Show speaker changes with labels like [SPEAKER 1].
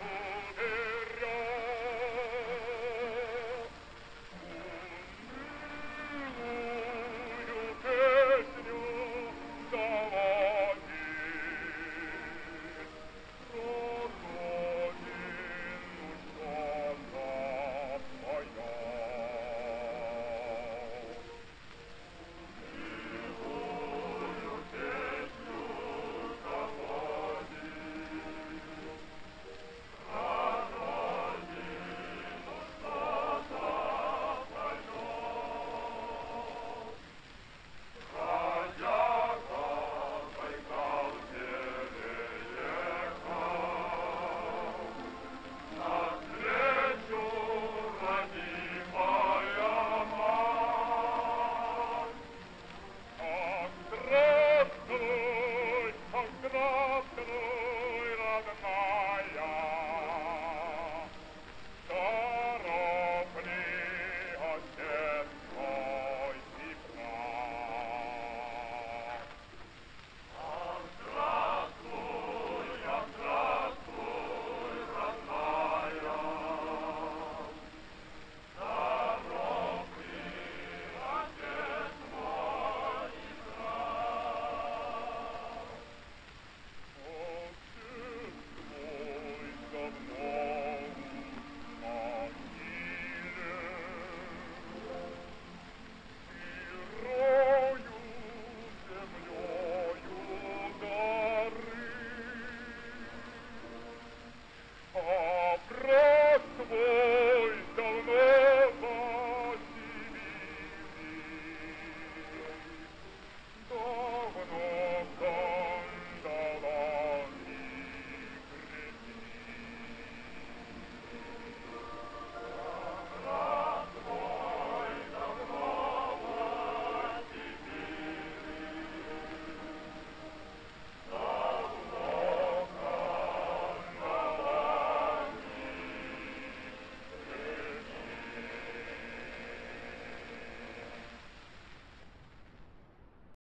[SPEAKER 1] Hey.